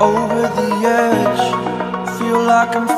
over the edge. Feel like I'm